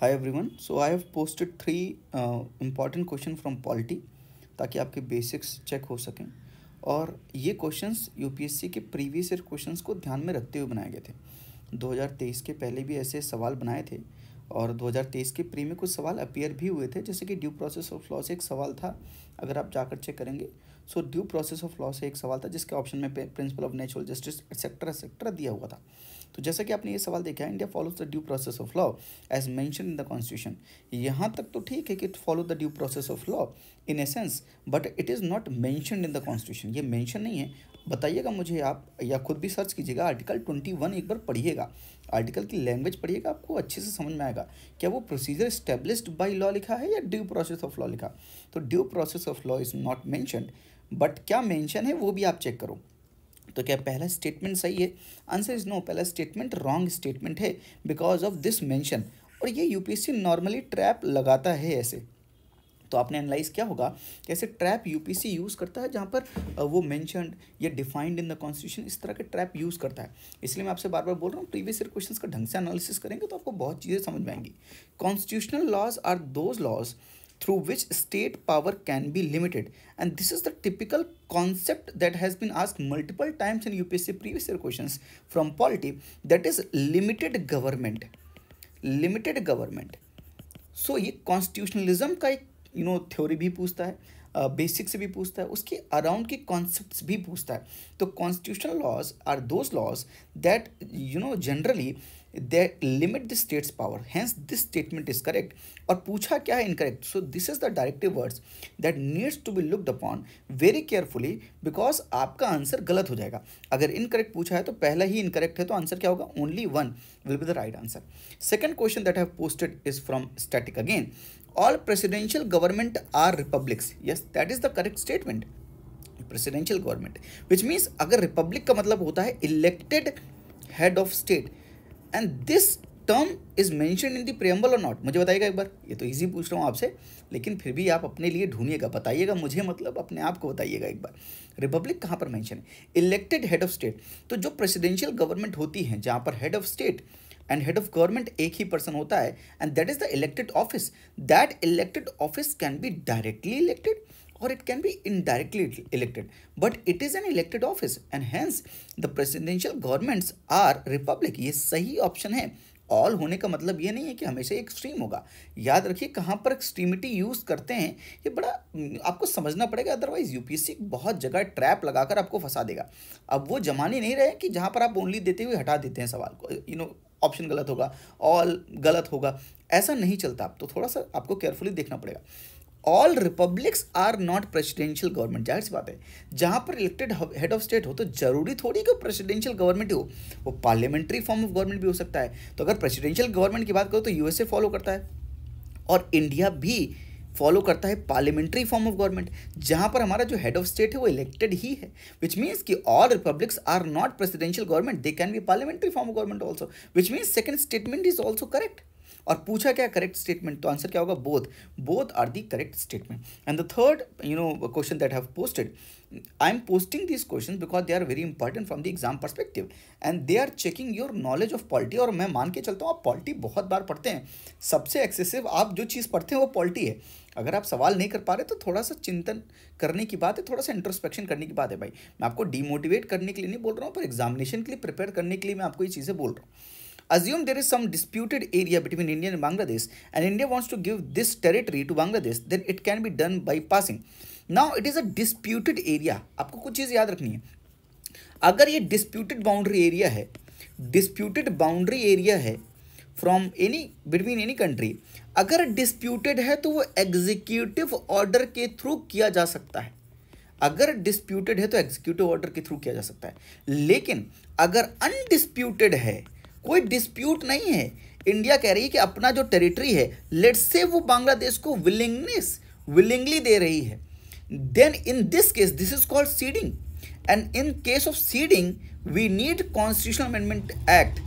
Hi everyone so I have posted three important question from polity ताकि आपके basics check हो सकें। और ये क्वेश्चंस यूपीएससी के प्रीवियस ईयर क्वेश्चंस को ध्यान में रखते हुए बनाए गए थे। 2023 के पहले भी ऐसे सवाल बनाए थे और 2023 के प्री में कुछ सवाल अपियर भी हुए थे, जैसे कि ड्यू प्रोसेस ऑफ़ लॉ से एक सवाल था, अगर आप जाकर चेक करेंगे। So due process of law से एक सवाल था, जिसके ऑप्शन में principle of natural justice etcetera etcetera दिया हुआ था। तो जैसा कि आपने ये सवाल देखा India follows the due process of law as mention in the constitution यहाँ तक तो ठीक है कि it follow the due process of law in a sense but it is not mention in the constitution ये मैंशन नहीं है. बताइएगा मुझे आप, या खुद भी सर्च कीजिएगा. आर्टिकल ट्वेंटी वन एक बार पढ़िएगा. आर्टिकल की लैंग्वेज पढ़िएगा, आपको अच्छे से समझ में आएगा. क्या वो प्रोसीजर स्टेब्लिश्ड बाई लॉ लिखा है या ड्यू प्रोसेस ऑफ़ लॉ लिखा? तो due process of law is not mentioned but क्या मेंशन है वो भी आप चेक करो. तो क्या पहला स्टेटमेंट सही है? आंसर इज़ नो पहला स्टेटमेंट रॉन्ग स्टेटमेंट है बिकॉज़ ऑफ़ दिस मेंशन और ये यूपीएससी नॉर्मली ट्रैप लगाता है ऐसे। तो आपने एनालाइज क्या होगा कैसे ट्रैप यूपीसी यूज़ करता है जहाँ पर वो मैंशनड या डिफाइंड इन द कॉन्स्टिट्यूशन इस तरह के ट्रैप यूज़ करता है। इसलिए मैं आपसे बार बार बोल रहा हूँ प्रीवियस ईयर क्वेश्चन का ढंग से एनालिसिस करेंगे तो आपको बहुत चीज़ें समझ में आएँगी। Constitutional laws are those laws through which state power can be limited and this is the typical concept that has been asked multiple times in UPSC previous year questions from polity that is limited government limited government so ये constitutionalism का एक you know theory भी पूछता है basic uh, से भी पूछता है उसके अराउंड के कॉन्सेप्ट्स भी पूछता है तो constitutional laws are those laws that you know generally they limit the state's power hence this statement is correct और पूछा क्या है incorrect so this is the directive words that needs to be looked upon very carefully because आपका answer गलत हो जाएगा। अगर incorrect पूछा है तो पहला ही इनकरेक्ट है तो आंसर क्या होगा? Only one will be the right answer second question that have posted is from static again all presidential government are republics. Yes, that is the correct statement. Presidential government, which means अगर republic का मतलब होता है elected head of state and this term is mention in the preamble और not मुझे बताइएगा एक बार। ये तो ईजी पूछ रहा हूँ आपसे, लेकिन फिर भी आप अपने लिए ढूंढिएगा। बताइएगा मुझे मतलब अपने आप को बताइएगा एक बार। रिपब्लिक कहाँ पर मैंशन है? इलेक्टेड हेड ऑफ़ स्टेट तो जो प्रेसिडेंशियल गवर्नमेंट होती है, जहाँ पर head of state and head of government एक ही पर्सन होता है and that is the elected office that elected office can be directly elected or it can be indirectly elected. But it is an elected office, and hence, the presidential governments are republic. ये सही option है। All होने का मतलब ये नहीं है कि हमेशा एक्सट्रीम होगा। याद रखिए कहाँ पर एक्सट्रीमिटी यूज़ करते हैं, ये बड़ा, आपको समझना पड़ेगा अदरवाइज़ यूपीएससी बहुत जगह ट्रैप लगाकर आपको फंसा देगा। अब वो जमाने नहीं रहे कि जहाँ पर आप ओनली देते हुए हटा देते हैं सवाल को। यू नो ऑप्शन गलत होगा ऑल गलत होगा। ऐसा नहीं चलता। आप तो थोड़ा सा आपको केयरफुली देखना पड़ेगा। All republics are not presidential government ज़ाहिर सी बात है, जहाँ पर इलेक्टेड हेड ऑफ़ स्टेट हो तो ज़रूरी थोड़ी कि प्रेसिडेंशियल गवर्नमेंट हो वो पार्लियामेंट्री फॉर्म ऑफ़ गवर्नमेंट भी हो सकता है। तो अगर प्रेसिडेंशियल गवर्नमेंट की बात करो तो यूएसए फॉलो करता है। और इंडिया भी फॉलो करता है पार्लियामेंट्री फॉर्म ऑफ़ गवर्नमेंट जहाँ पर हमारा जो हेड ऑफ़ स्टेट है वो इलेक्टेड ही है। विच मीन्स कि all republics are not presidential government they can be parliamentary form of government also which means second statement is also correct और पूछा क्या करेक्ट स्टेटमेंट तो आंसर क्या होगा? Both both are the correct statement and the third you know question that have posted I am posting this question because they are very important from the exam perspective and they are checking your knowledge of polity और मैं मान के चलता हूँ, आप polity बहुत बार पढ़ते हैं। सबसे एक्सेसिव आप जो चीज़ पढ़ते हैं, वो पॉलिटी है। अगर आप सवाल नहीं कर पा रहे तो थोड़ा सा चिंतन करने की बात है, थोड़ा सा इंट्रोस्पेक्शन करने की बात है भाई। मैं आपको डिमोटिवेट करने के लिए नहीं बोल रहा हूँ, पर एग्जामिनेशन के लिए प्रिपेयर करने के लिए मैं आपको ये चीज़ें बोल रहा हूँ। Assume there is some disputed area between India and Bangladesh and India wants to give this territory to Bangladesh, then it can be done by passing. Now it is a disputed area. आपको कुछ चीज़ याद रखनी है अगर ये disputed boundary area है disputed boundary area है from any between any country अगर डिस्प्यूटेड है तो वो एग्जीक्यूटिव ऑर्डर के थ्रू किया जा सकता है अगर डिस्प्यूटेड है तो एग्जीक्यूटिव ऑर्डर के थ्रू किया जा सकता है लेकिन अगर अनडिस्प्यूटेड है कोई डिस्प्यूट नहीं है। इंडिया कह रही है कि अपना जो टेरिटरी है लेट से वो बांग्लादेश को विलिंगनेस विलिंगली दे रही है। Then in this case this is called ceding and in case of ceding we need constitutional amendment act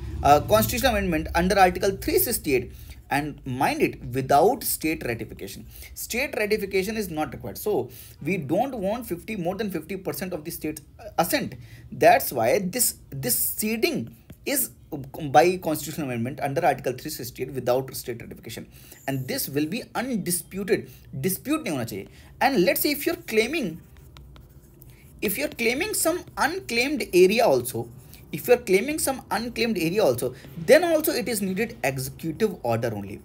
constitutional amendment under article three sixty eight and mind it without state ratification state ratification is not required so we don't want fifty more than fifty percent of the state assent that's why this this ceding is by constitutional amendment under article 368 without state ratification. And this will be undisputed. Dispute nahi hona chahiye and let's say if you're claiming if you're claiming some unclaimed area also if you're claiming some unclaimed area also then also it is needed executive order only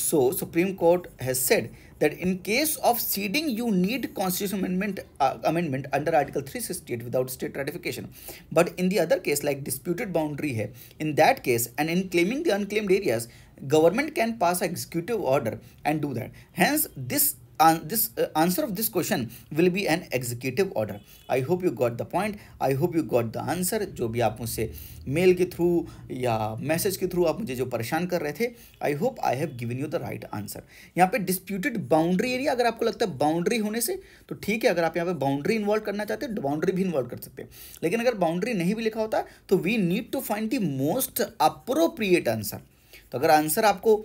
so supreme court has said that in case of ceding you need constitutional amendment uh, amendment under article 368 without state ratification. But in the other case like disputed boundary hai in that case and in claiming the unclaimed areas government can pass an executive order and do that. Hence this uh, answer of this question will be an executive order. I hope you got the point. I hope you got the answer. जो भी आप मुझसे mail के through या message के through आप मुझे जो परेशान कर रहे थे I hope I have given you the right answer यहाँ पे डिस्प्यूटेड बाउंड्री एरिया अगर आपको लगता है बाउंड्री होने से तो ठीक है अगर आप यहाँ पे बाउंड्री इन्वॉल्व करना चाहते हैं बाउंड्री भी इन्वॉल्व कर सकते हैं. लेकिन अगर बाउंड्री नहीं भी लिखा होता तो we need to find the most appropriate answer तो अगर आंसर आपको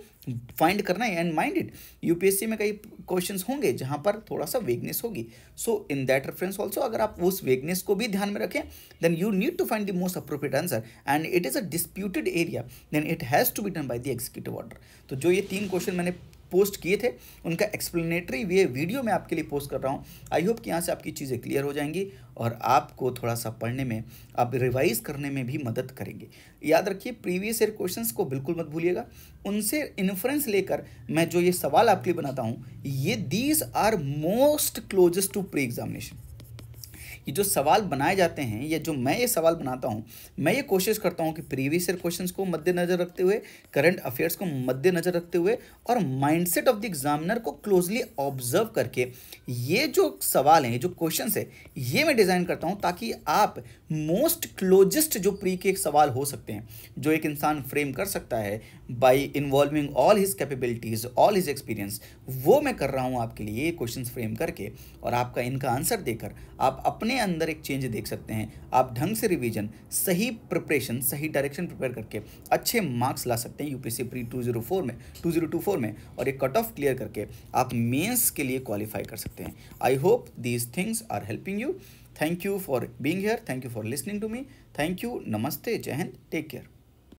फाइंड करना है एंड माइंड इट यूपीएससी में कई क्वेश्चंस होंगे जहाँ पर थोड़ा सा वेगनेस होगी। So in that reference also अगर आप उस वेगनेस को भी ध्यान में रखें then you need to find the most appropriate answer and it is a disputed area then it has to be done by the executive order तो जो ये तीन क्वेश्चन मैंने पोस्ट किए थे, उनका एक्सप्लेनेटरी वे वीडियो मैं आपके लिए पोस्ट कर रहा हूँ। आई होप कि यहाँ से आपकी चीज़ें क्लियर हो जाएँगी और आपको थोड़ा सा पढ़ने में, आप रिवाइज करने में भी मदद करेंगे। याद रखिए प्रीवियस ईयर क्वेश्चंस को बिल्कुल मत भूलिएगा। उनसे इन्फ्रेंस लेकर मैं जो ये सवाल आपके लिए बनाता हूँ, ये these are most closest to pre examination ये जो सवाल बनाए जाते हैं, या जो मैं ये सवाल बनाता हूँ, मैं ये कोशिश करता हूँ कि प्रीवियस ईयर क्वेश्चंस को मद्देनजर रखते हुए करंट अफेयर्स को मद्देनजर रखते हुए और माइंडसेट ऑफ़ द एग्जामिनर को क्लोजली ऑब्ज़र्व करके ये जो सवाल हैं जो क्वेश्चन है, ये मैं डिज़ाइन करता हूँ ताकि आप मोस्ट क्लोजेस्ट जो प्री के सवाल हो सकते हैं, जो एक इंसान फ्रेम कर सकता है by involving all his capabilities all his experience वो मैं कर रहा हूँ आपके लिए क्वेश्चन फ्रेम करके और आपका इनका आंसर देकर आप अपने अंदर एक चेंज देख सकते हैं। आप ढंग से रिवीजन सही प्रिपरेशन सही डायरेक्शन प्रिपेयर करके अच्छे मार्क्स ला सकते हैं UPSC pre two zero four में टू ज़ीरो टू फोर में और एक कट ऑफ़ क्लियर करके आप मेंस के लिए क्वालिफाई कर सकते हैं। I hope these things are helping you thank you for being here thank you for listening to me thank you नमस्ते जय हिंद टेक केयर